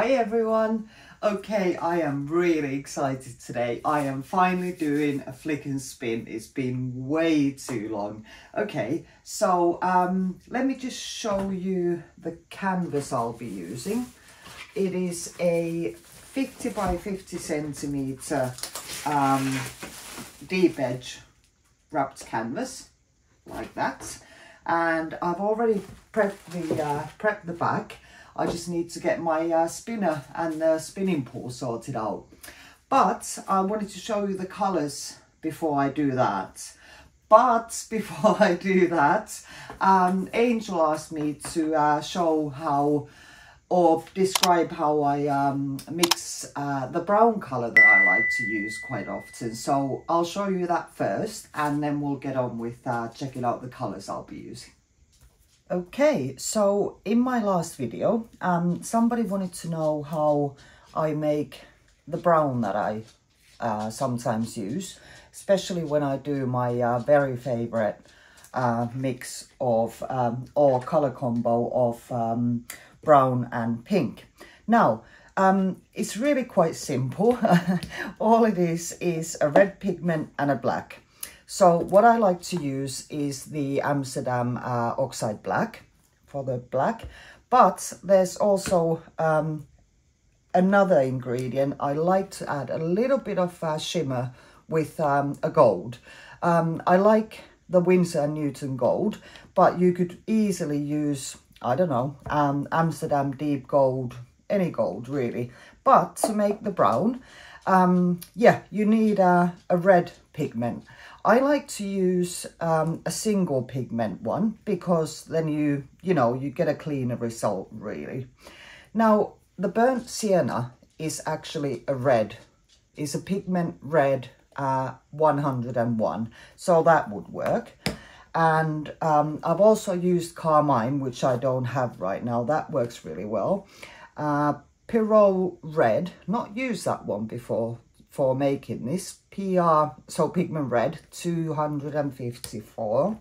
Hi everyone. Okay, I am really excited today. I am finally doing a flick and spin. It's been way too long. Okay, so um, let me just show you the canvas I'll be using. It is a 50 by 50 centimeter um, deep edge wrapped canvas like that. And I've already prepped the, uh, prepped the back I just need to get my uh, spinner and the spinning pool sorted out. But I wanted to show you the colours before I do that. But before I do that, um, Angel asked me to uh, show how or describe how I um, mix uh, the brown colour that I like to use quite often. So I'll show you that first and then we'll get on with uh, checking out the colours I'll be using. Okay, so in my last video, um, somebody wanted to know how I make the brown that I uh, sometimes use, especially when I do my uh, very favorite uh, mix of, um, or color combo of um, brown and pink. Now, um, it's really quite simple. All it is is a red pigment and a black. So what I like to use is the Amsterdam uh, Oxide Black for the black. But there's also um, another ingredient. I like to add a little bit of uh, shimmer with um, a gold. Um, I like the Winsor & Newton gold, but you could easily use, I don't know, um, Amsterdam Deep Gold, any gold really. But to make the brown, um, yeah, you need a, a red pigment. I like to use um, a single pigment one because then you, you know, you get a cleaner result really. Now, the burnt sienna is actually a red, is a pigment red uh, 101, so that would work. And um, I've also used carmine, which I don't have right now. That works really well. Uh, Red, not used that one before for making this. PR, so pigment red, 254.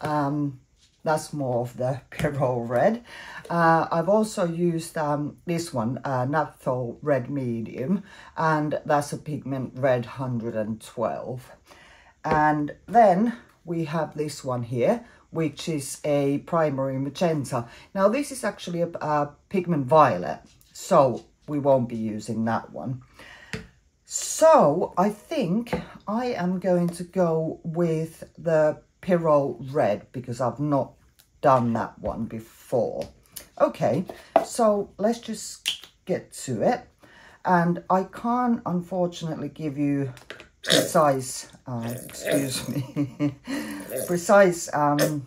Um, that's more of the Pyrrole red. Uh, I've also used um, this one, uh, Naphthol Red Medium, and that's a pigment red 112. And then we have this one here, which is a primary magenta. Now this is actually a, a pigment violet, so we won't be using that one. So I think I am going to go with the Pyrrole Red because I've not done that one before. Okay, so let's just get to it. And I can't unfortunately give you precise, uh, excuse me, precise, um,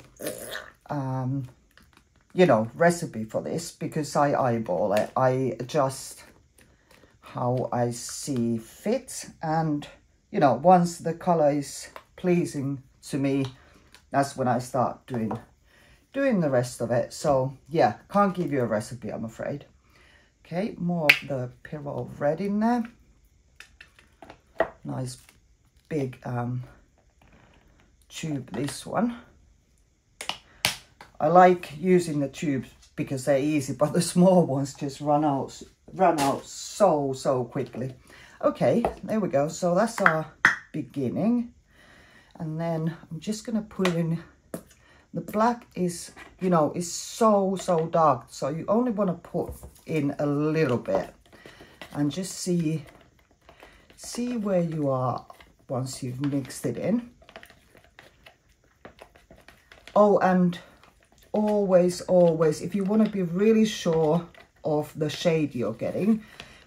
um, you know, recipe for this because I eyeball it. I just how I see fit. And you know once the color is pleasing to me that's when I start doing doing the rest of it. So yeah can't give you a recipe I'm afraid. Okay more of the Pyrrole red in there. Nice big um, tube this one. I like using the tubes because they're easy but the small ones just run out run out so, so quickly. Okay, there we go. So that's our beginning. And then I'm just going to put in, the black is, you know, is so, so dark. So you only want to put in a little bit and just see, see where you are once you've mixed it in. Oh, and always, always, if you want to be really sure of the shade you're getting,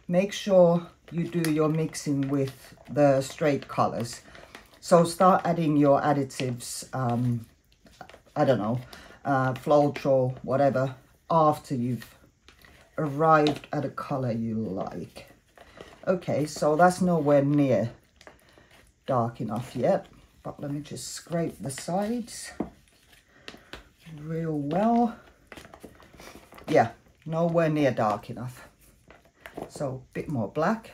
make sure you do your mixing with the straight colors. So start adding your additives, um, I don't know, uh, Floetrol, whatever, after you've arrived at a color you like. Okay, so that's nowhere near dark enough yet, but let me just scrape the sides real well. Yeah, nowhere near dark enough. So a bit more black.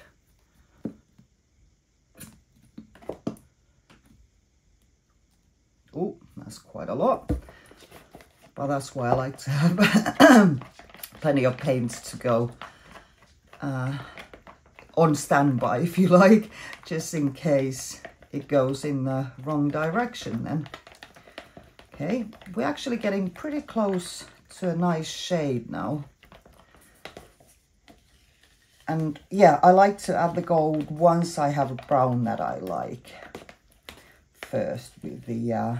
Oh, that's quite a lot. But that's why I like to have plenty of paints to go uh, on standby, if you like, just in case it goes in the wrong direction then. Okay, we're actually getting pretty close to a nice shade now. And yeah, I like to add the gold once I have a brown that I like first with the uh,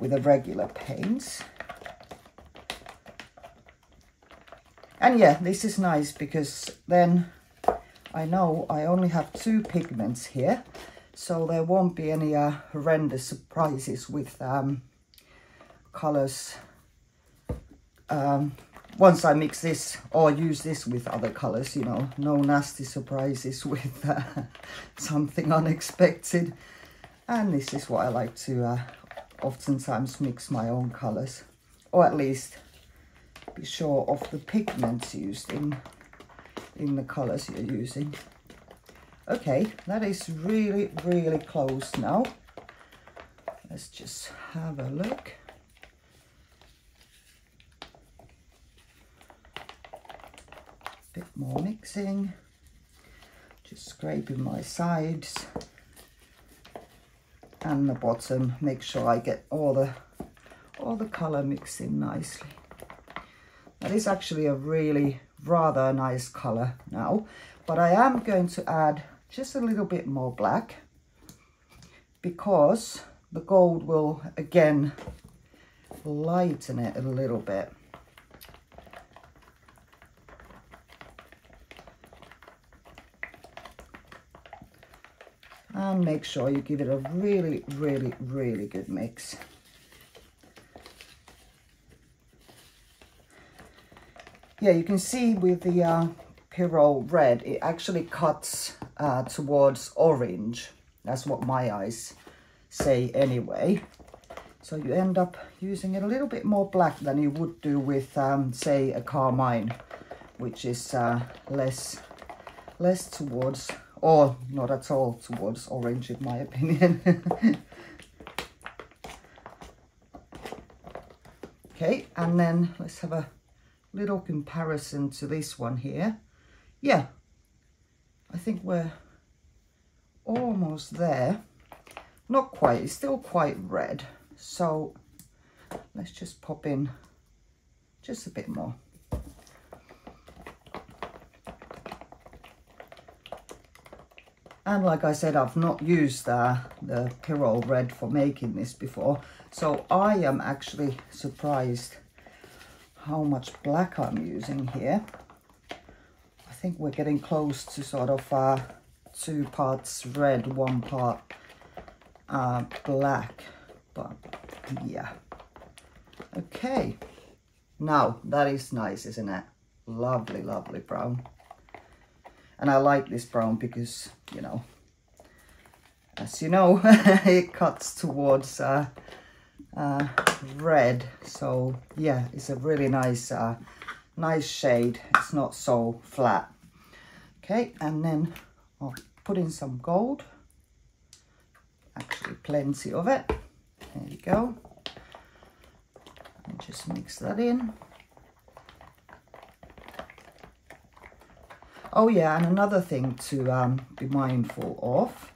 with the regular paints. And yeah, this is nice because then I know I only have two pigments here, so there won't be any uh, horrendous surprises with um, colors um, once I mix this or use this with other colors, you know, no nasty surprises with uh, something unexpected. And this is what I like to uh, oftentimes mix my own colors, or at least be sure of the pigments used in, in the colors you're using. Okay, that is really, really close now. Let's just have a look. Bit more mixing. Just scraping my sides and the bottom. Make sure I get all the all the color mixed in nicely. That is actually a really rather nice color now but I am going to add just a little bit more black because the gold will again lighten it a little bit and make sure you give it a really, really, really good mix. Yeah, you can see with the uh, Pyrrole Red, it actually cuts uh, towards orange. That's what my eyes say anyway. So you end up using it a little bit more black than you would do with, um, say, a carmine, which is uh, less, less towards or not at all towards orange in my opinion. okay, and then let's have a little comparison to this one here. Yeah, I think we're almost there. Not quite, it's still quite red. So let's just pop in just a bit more. And like I said, I've not used uh, the Pyrrole Red for making this before. So I am actually surprised how much black I'm using here. I think we're getting close to sort of uh, two parts red, one part uh, black. But yeah. Okay. Now, that is nice, isn't it? Lovely, lovely brown. And I like this brown because, you know, as you know, it cuts towards uh, uh, red. So yeah, it's a really nice, uh, nice shade. It's not so flat. Okay, and then I'll put in some gold. Actually, plenty of it. There you go. And just mix that in. Oh yeah, and another thing to um, be mindful of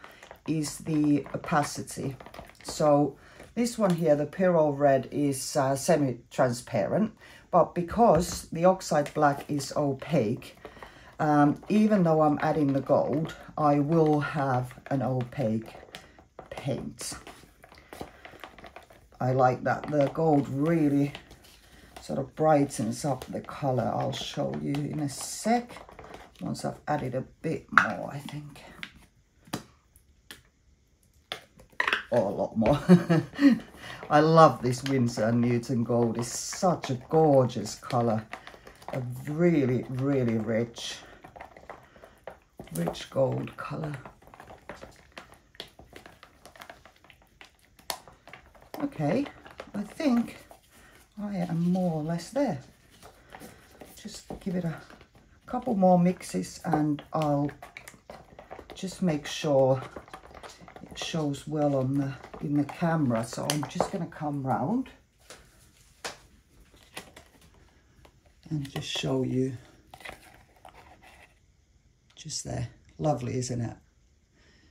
is the opacity. So this one here, the Pyrrole Red, is uh, semi-transparent, but because the oxide black is opaque, um, even though I'm adding the gold, I will have an opaque paint. I like that. The gold really sort of brightens up the color. I'll show you in a sec once I've added a bit more, I think. Or a lot more. I love this Winsor & Newton Gold. It's such a gorgeous colour. A really, really rich, rich gold colour. Okay, I think I am more or less there. Just give it a couple more mixes and I'll just make sure it shows well on the in the camera so I'm just going to come round and just show you just there. Lovely, isn't it?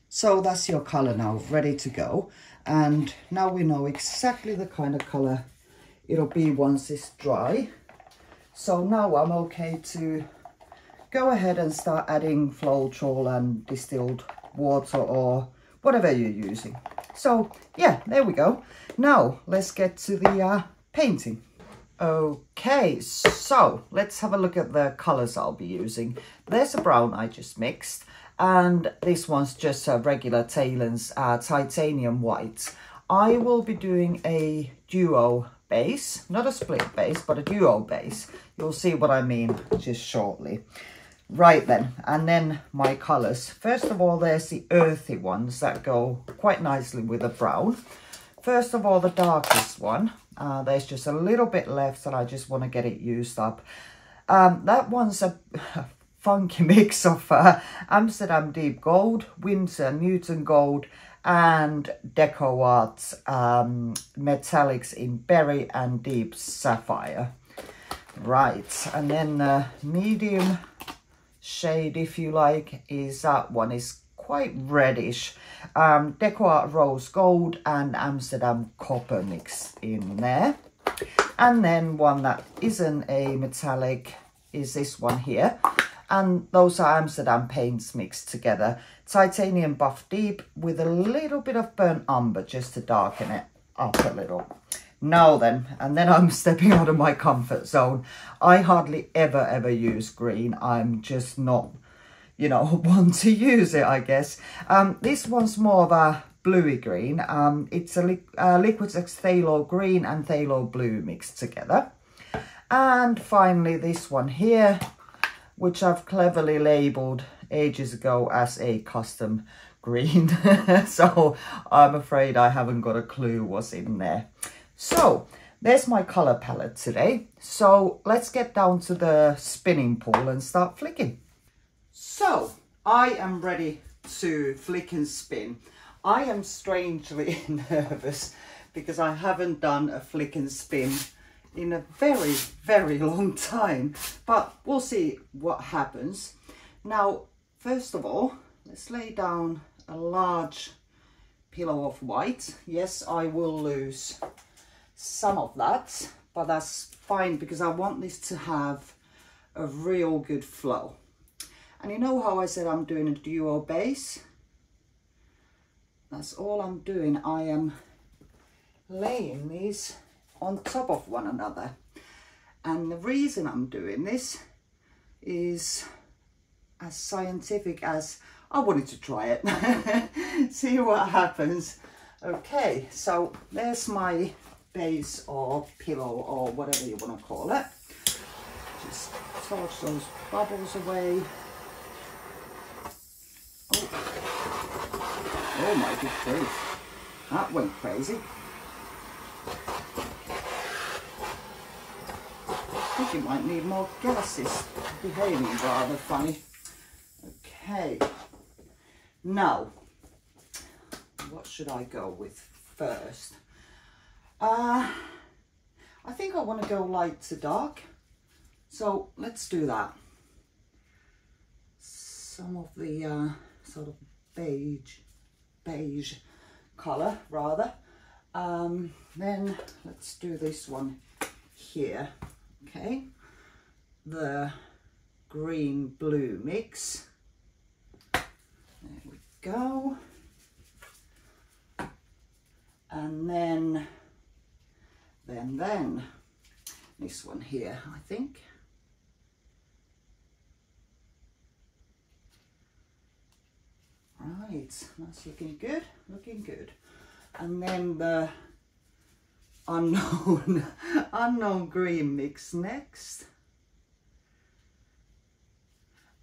So that's your colour now, ready to go. And now we know exactly the kind of colour it'll be once it's dry. So now I'm okay to go ahead and start adding Floetrol and distilled water or whatever you're using. So yeah, there we go. Now let's get to the uh, painting. Okay, so let's have a look at the colours I'll be using. There's a brown I just mixed and this one's just a regular Talens uh, titanium white. I will be doing a duo base, not a split base, but a duo base. You'll see what I mean just shortly. Right then, and then my colours. First of all, there's the earthy ones that go quite nicely with the brown. First of all, the darkest one. Uh, there's just a little bit left and I just want to get it used up. Um, that one's a funky mix of uh, Amsterdam Deep Gold, Winsor Newton Gold, and Deco Art um, metallics in berry and deep sapphire. Right, and then the medium shade, if you like, is that one is quite reddish. Um, Rose Gold and Amsterdam Copper mix in there. And then one that isn't a metallic is this one here and those are Amsterdam paints mixed together. Titanium Buff Deep with a little bit of burnt umber just to darken it up a little. Now then, and then I'm stepping out of my comfort zone. I hardly ever, ever use green. I'm just not, you know, one to use it, I guess. Um, this one's more of a bluey green. Um, it's a li uh, Liquitex Phthalo green and Phthalo blue mixed together. And finally, this one here which I've cleverly labelled ages ago as a custom green. so I'm afraid I haven't got a clue what's in there. So there's my colour palette today. So let's get down to the spinning pool and start flicking. So I am ready to flick and spin. I am strangely nervous because I haven't done a flick and spin in a very, very long time. But we'll see what happens. Now, first of all, let's lay down a large pillow of white. Yes, I will lose some of that, but that's fine because I want this to have a real good flow. And you know how I said I'm doing a duo base? That's all I'm doing. I am laying these on top of one another. And the reason I'm doing this is as scientific as I wanted to try it. See what happens. Okay, so there's my base or pillow or whatever you want to call it. Just torch those bubbles away. Oh, oh my good grief. That went crazy. I think you might need more gases. Behaving rather funny. Okay. Now, what should I go with first? Uh, I think I want to go light to dark. So let's do that. Some of the uh, sort of beige, beige colour rather. Um, then let's do this one here okay the green blue mix there we go and then then then this one here I think right that's looking good looking good and then the unknown, unknown green mix next.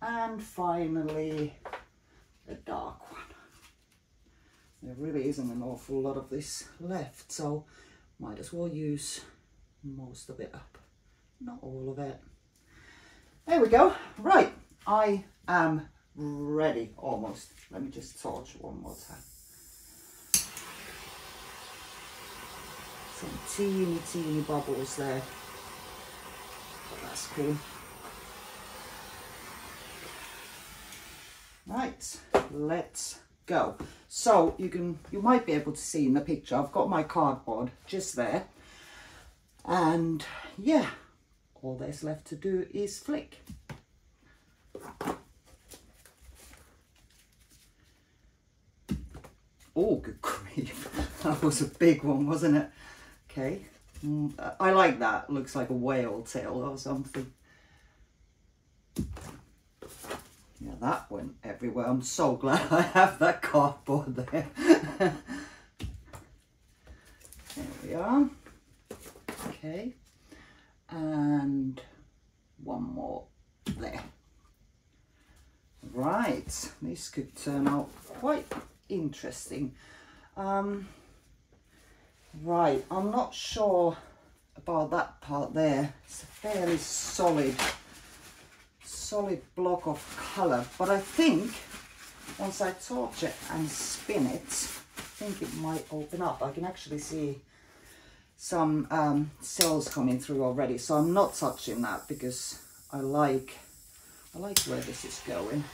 And finally, a dark one. There really isn't an awful lot of this left, so might as well use most of it up. Not all of it. There we go. Right, I am ready almost. Let me just torch one more time. Some teeny, teeny bubbles there. But that's cool. Right, let's go. So you can, you might be able to see in the picture, I've got my cardboard just there. And yeah, all there's left to do is flick. Oh, good grief. that was a big one, wasn't it? Okay. Mm, I like that. Looks like a whale tail or something. Yeah, that went everywhere. I'm so glad I have that cardboard there. there we are. Okay. And one more there. Right, this could turn out quite interesting. Um, right, I'm not sure about that part there. It's a fairly solid, solid block of colour. But I think once I torch it and spin it, I think it might open up. I can actually see some um, cells coming through already. So I'm not touching that because I like, I like where this is going.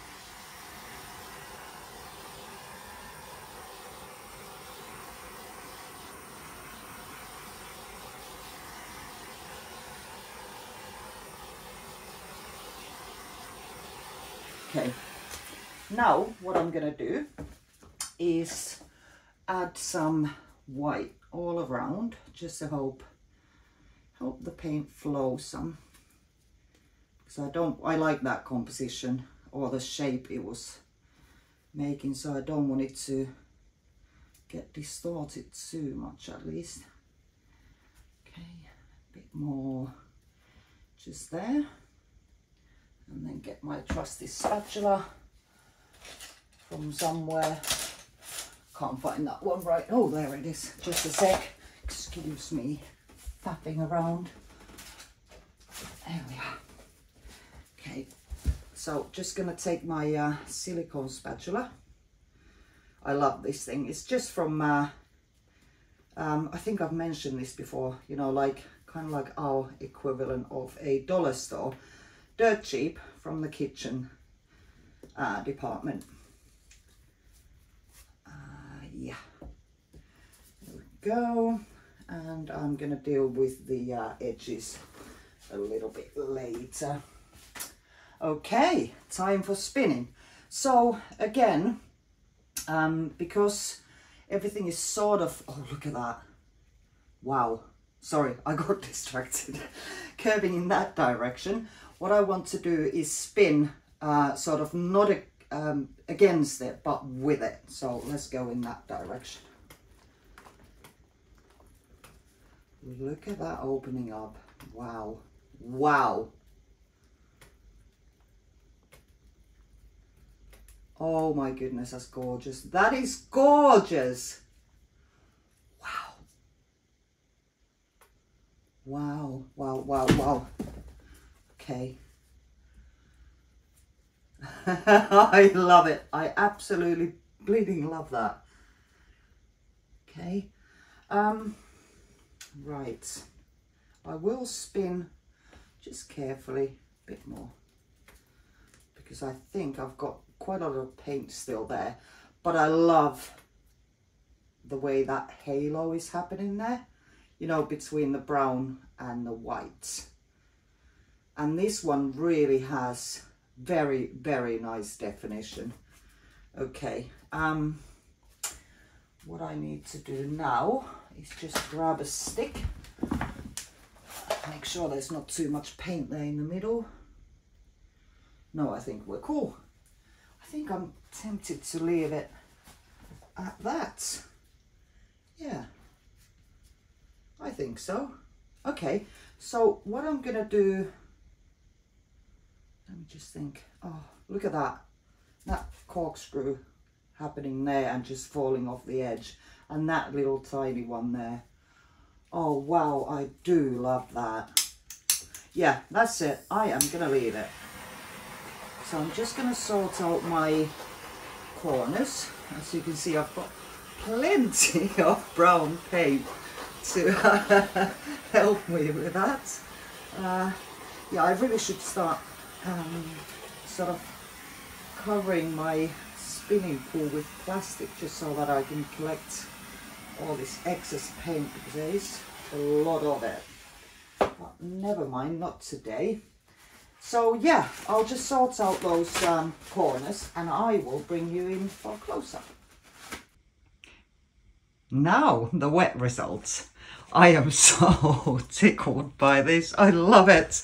Okay, now what I'm gonna do is add some white all around just to help help the paint flow some. Because I don't I like that composition or the shape it was making so I don't want it to get distorted too much at least. Okay a bit more just there. And then get my trusty spatula from somewhere. Can't find that one right. Oh, there it is. Just a sec. Excuse me fapping around. There we are. Okay, so just gonna take my uh, silicone spatula. I love this thing. It's just from, uh, um, I think I've mentioned this before, you know, like kind of like our equivalent of a dollar store dirt cheap from the kitchen uh, department. Uh, yeah, there we go. And I'm gonna deal with the uh, edges a little bit later. Okay, time for spinning. So again, um, because everything is sort of, oh look at that. Wow, sorry, I got distracted. Curving in that direction what I want to do is spin uh, sort of not a, um, against it, but with it. So let's go in that direction. Look at that opening up. Wow. Wow. Oh my goodness, that's gorgeous. That is gorgeous. Wow. Wow, wow, wow, wow. Okay. I love it. I absolutely bleeding love that. Okay. Um, right. I will spin just carefully a bit more because I think I've got quite a lot of paint still there. But I love the way that halo is happening there, you know, between the brown and the white and this one really has very very nice definition. Okay um what I need to do now is just grab a stick. Make sure there's not too much paint there in the middle. No I think we're cool. I think I'm tempted to leave it at that. Yeah. I think so. Okay so what I'm gonna do let me just think. Oh look at that. That corkscrew happening there and just falling off the edge. And that little tiny one there. Oh wow I do love that. Yeah that's it. I am gonna leave it. So I'm just gonna sort out my corners. As you can see I've got plenty of brown paint to help me with that. Uh, yeah I really should start um, sort of covering my spinning pool with plastic just so that I can collect all this excess paint because there is a lot of it. But never mind, not today. So yeah, I'll just sort out those um, corners and I will bring you in for a close-up. Now, the wet results. I am so tickled by this. I love it.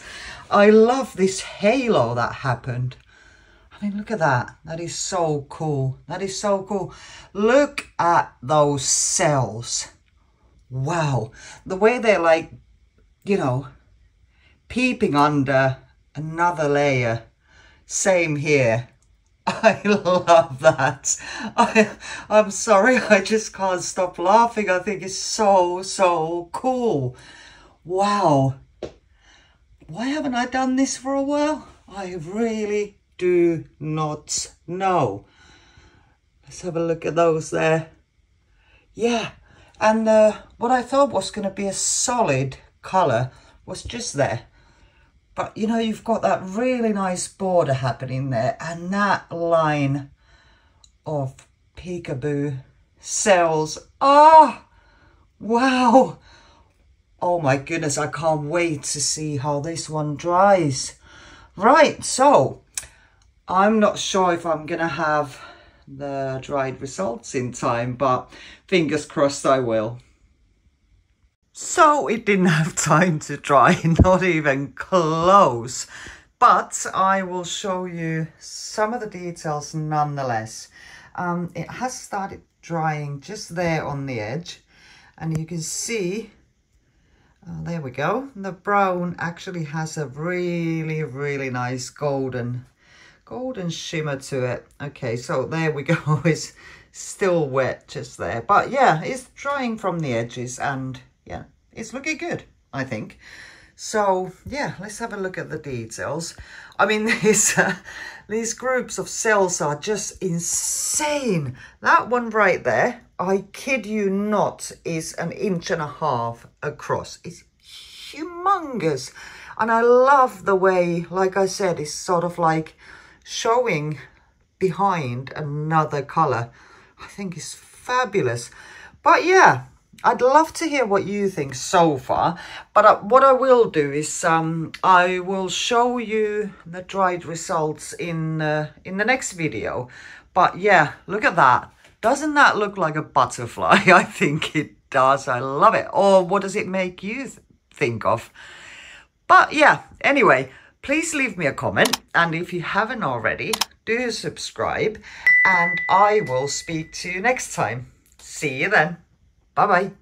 I love this halo that happened. I mean, look at that. That is so cool. That is so cool. Look at those cells. Wow. The way they're like, you know, peeping under another layer. Same here. I love that. I, I'm sorry, I just can't stop laughing. I think it's so, so cool. Wow. Why haven't I done this for a while? I really do not know. Let's have a look at those there. Yeah, and uh, what I thought was going to be a solid colour was just there. But, you know, you've got that really nice border happening there and that line of peekaboo cells. Ah, oh, wow. Oh my goodness, I can't wait to see how this one dries. Right, so I'm not sure if I'm going to have the dried results in time, but fingers crossed I will. So it didn't have time to dry, not even close. But I will show you some of the details nonetheless. Um, it has started drying just there on the edge. And you can see, uh, there we go. The brown actually has a really, really nice golden golden shimmer to it. Okay, so there we go. It's still wet just there. But yeah, it's drying from the edges and yeah, it's looking good, I think. So yeah, let's have a look at the details. I mean, these, uh, these groups of cells are just insane. That one right there, I kid you not, is an inch and a half across. It's humongous. And I love the way, like I said, it's sort of like showing behind another color. I think is fabulous. But yeah, I'd love to hear what you think so far. But uh, what I will do is um, I will show you the dried results in, uh, in the next video. But yeah, look at that. Doesn't that look like a butterfly? I think it does. I love it. Or what does it make you th think of? But yeah, anyway, Please leave me a comment and if you haven't already, do subscribe and I will speak to you next time. See you then. Bye-bye.